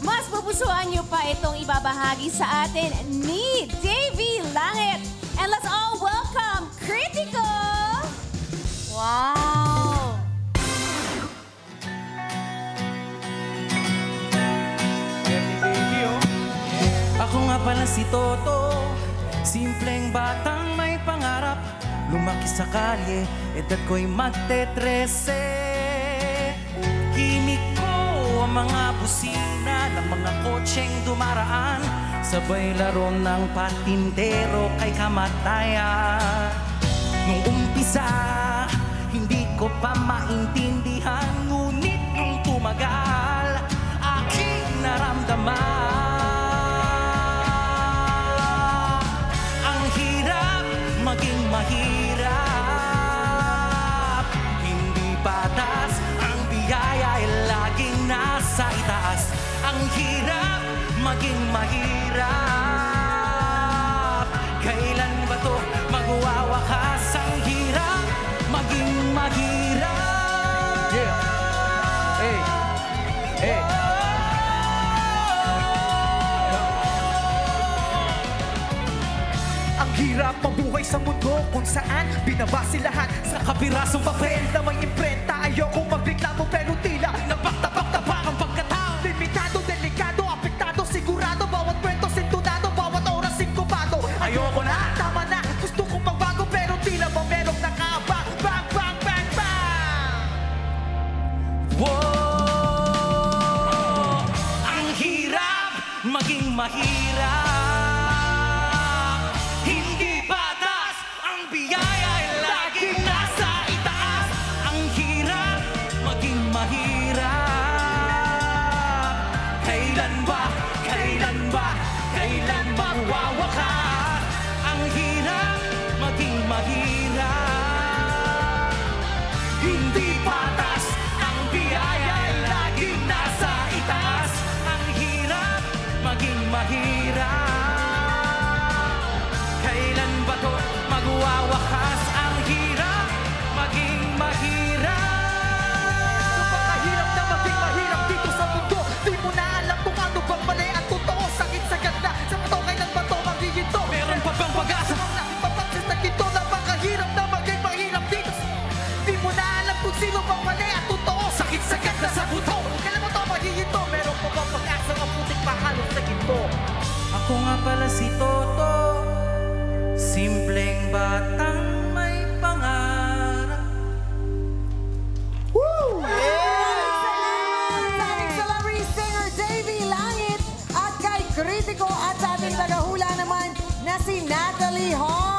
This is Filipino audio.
mas pupusuan niyo pa itong ibabahagi sa atin ni Davy Langit. And let's all welcome Critical! Wow! Ako nga pala si Toto Simpleng batang may pangarap Lumaki sa kalye Edad ko'y magte-trese ang mga busina Ng mga kotseng dumaraan. Sabay laro ng patintero kay kamatayan. Nung umpisa maging mahirap Kailan ba to magwawakas Ang hirap maging mahirap Yeah. Hey. Hey. Ang hirap mabuhay sa mundo kung saan binabasi lahat sa kapirasong papel mahirap. Hindi patas Ang biyaya ay laging nasa itaas. Ang hirap maging mahirap. Kailan ba, kailan ba, magwawakas Ang hirap maging mahirap. Napakahirap na maging mahirap dito sa mundo. Di mo na alam kung ano bang mali at totoo. Sakit sa ganda, sa to kailan ba to maghihinto Meron pa bang pag-asa? na Papagsis na kito, napakahirap na maging mahirap dito. Di mo na alam kung sino bang mali at totoo. Sakit sa ganda sa buto. Kailan mo to maghihinto Meron pa bang pag-asa ang sa ginto? Ako nga pala si Toto Simpleng batang may pangarap. Maraming celebrity singer Davy Langit at kay Kritiko at sa ating tagahula naman na si Natalie Hall.